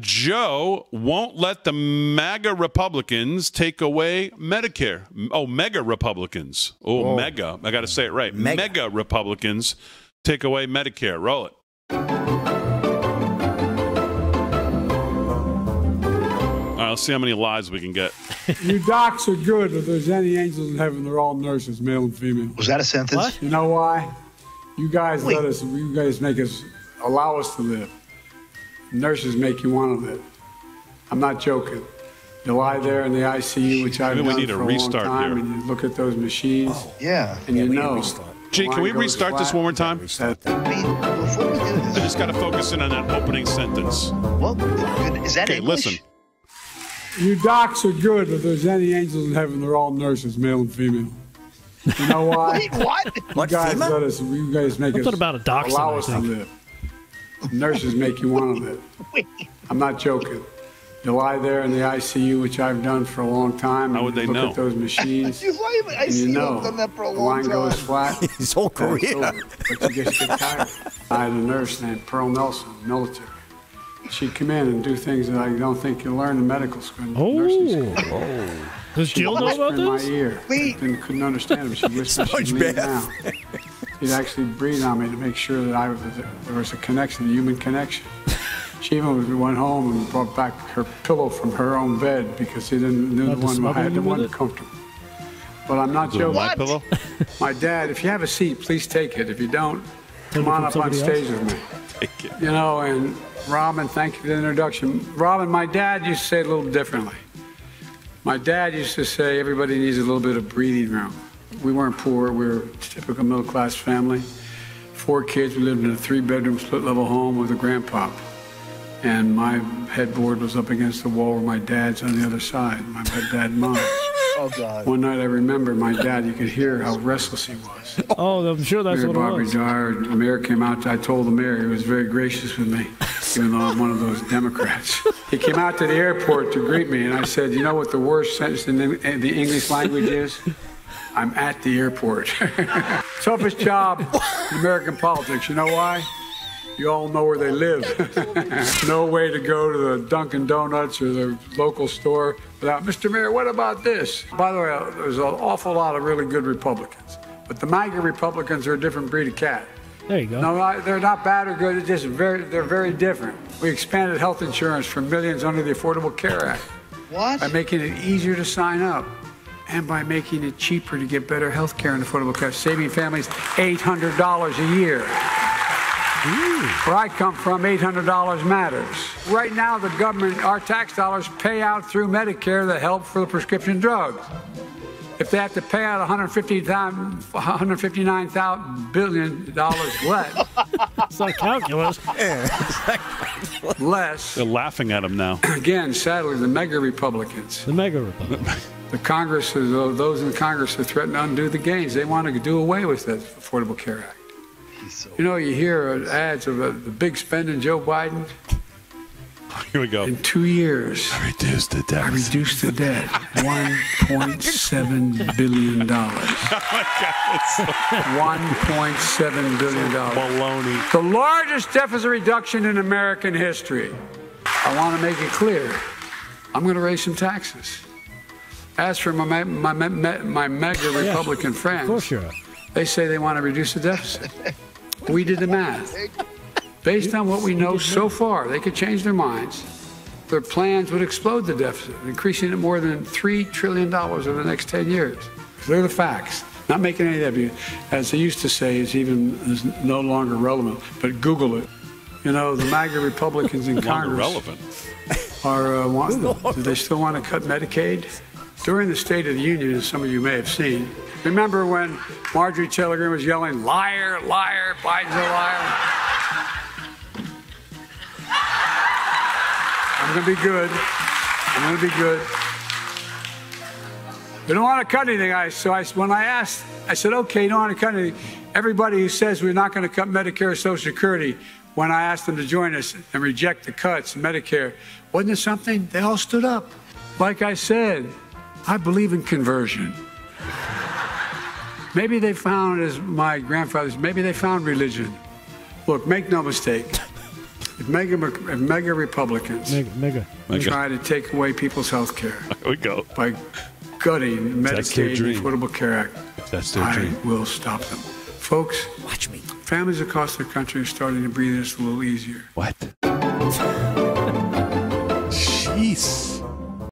Joe won't let the MAGA Republicans take away Medicare. Oh, mega Republicans. Oh, oh. mega. I got to say it right. Mega. mega Republicans take away Medicare. Roll it. All right, let's see how many lies we can get. You docs are good. If there's any angels in heaven, they're all nurses, male and female. Was that a sentence? You know why? You guys Wait. let us. You guys make us allow us to live. Nurses make you want to live. I'm not joking. You lie there in the ICU, which I've Maybe we done need for a restart long time, here. and you look at those machines, oh, Yeah. and you we need a know. Gee, can we line goes restart this one more time? I mean, before we do I this, just got to focus in on that opening sentence. well, is that Okay, English? listen. You docs are good. but If there's any angels in heaven, they're all nurses, male and female. You know why? Wait, what? You guys let us. You guys make us. Something about a dachshund, Allow us to live. Nurses make you want to live. I'm not joking. You lie there in the ICU, which I've done for a long time. How would they look know? at those machines. You lie, I and see you you know, have done that for a the long line time. goes flat. His whole that's career. over. But you just get tired. I had a nurse named Pearl Nelson, military. She'd come in and do things that I don't think you learn in medical school. Oh, nursing oh. school. Oh. Does She'd Jill know whisper about in my this? ear. Wait. Didn't, couldn't understand it, but she'd whisper, Sponge she'd lean bath. Down. She'd actually breathe on me to make sure that I was, there was a connection, a human connection. She even went home and brought back her pillow from her own bed because she didn't knew Not the one who had the you one it? comfortable. But I'm not joking. my pillow? My dad, if you have a seat, please take it. If you don't, come on up on stage else? with me. Take it. You know, and Robin, thank you for the introduction. Robin, my dad used to say it a little differently. My dad used to say everybody needs a little bit of breathing room. We weren't poor, we were a typical middle class family. Four kids, we lived in a three bedroom split level home with a grandpop. And my headboard was up against the wall where my dad's on the other side, my dad and mom. Oh, God. One night I remember my dad, you could hear how restless he was. Oh, I'm sure that's Mayor what it Bobby was. Dyer, the mayor came out. I told the mayor he was very gracious with me, even though I'm one of those Democrats. He came out to the airport to greet me, and I said, "You know what the worst sentence in the English language is? I'm at the airport. Toughest job in American politics. You know why? You all know where they live. no way to go to the Dunkin' Donuts or the local store without, Mr. Mayor, what about this? By the way, uh, there's an awful lot of really good Republicans, but the MAGA Republicans are a different breed of cat. There you go. No, they're not bad or good. They're just very, they're very different. We expanded health insurance for millions under the Affordable Care Act What? by making it easier to sign up and by making it cheaper to get better health care and affordable care, saving families $800 a year. Where I come from, $800 matters. Right now, the government, our tax dollars pay out through Medicare the help for the prescription drugs. If they have to pay out 159 $159 billion less, It's like calculus. less, They're laughing at him now. again, sadly, the mega Republicans, The mega republic. the Congress, those in Congress who threaten to undo the gains, they want to do away with that Affordable Care Act. You know, you hear ads of uh, the big spending Joe Biden. Here we go. In two years, Reduce the I debt. reduced the debt $1.7 billion. $1.7 billion. Baloney. The largest deficit reduction in American history. I want to make it clear I'm going to raise some taxes. As for my, my, my, my mega Republican friends, Of course you're. they say they want to reduce the deficit. We did the math. Based on what we know so far, they could change their minds. Their plans would explode the deficit, increasing it more than $3 trillion over the next 10 years. They're the facts. Not making any of you, as they used to say, is even is no longer relevant. But Google it. You know, the MAGA Republicans in Congress relevant. are uh, want, do they still want to cut Medicaid? During the State of the Union, as some of you may have seen, remember when Marjorie Taylor Greene was yelling, "Liar, liar, Biden's a liar." I'm going to be good. I'm going to be good. They don't want to cut anything. I so I when I asked, I said, "Okay, you don't want to cut anything." Everybody who says we're not going to cut Medicare or Social Security, when I asked them to join us and reject the cuts in Medicare, wasn't it something? They all stood up. Like I said, I believe in conversion. Maybe they found, as my grandfathers, maybe they found religion. Look, make no mistake. If mega, if mega Republicans Mega, mega. Mega. try to take away people's health care Here we go. by gutting the Medicaid and Affordable Care Act, If That's their I dream. will stop them. Folks, Watch me. families across the country are starting to breathe this a little easier. What? Jeez.